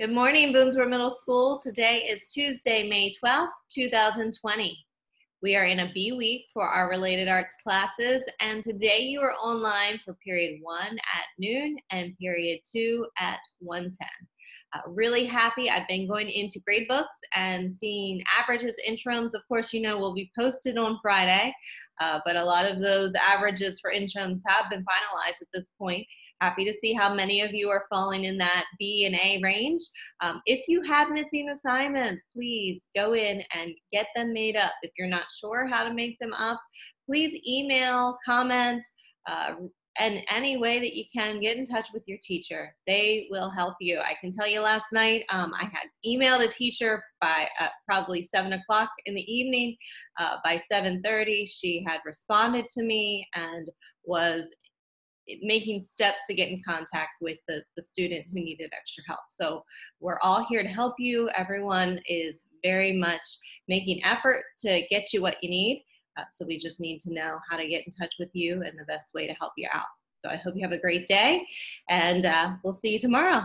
Good morning, Boonsboro Middle School. Today is Tuesday, May 12th, 2020. We are in a B week for our related arts classes, and today you are online for period one at noon and period two at 110. Uh, really happy. I've been going into grade books and seeing averages, interims. Of course, you know, will be posted on Friday, uh, but a lot of those averages for interims have been finalized at this point. Happy to see how many of you are falling in that B and A range. Um, if you have missing assignments, please go in and get them made up. If you're not sure how to make them up, please email, comment, uh, and any way that you can get in touch with your teacher they will help you i can tell you last night um, i had emailed a teacher by uh, probably 7 o'clock in the evening uh, by 7.30 she had responded to me and was making steps to get in contact with the, the student who needed extra help so we're all here to help you everyone is very much making effort to get you what you need uh, so we just need to know how to get in touch with you and the best way to help you out. So I hope you have a great day and uh, we'll see you tomorrow.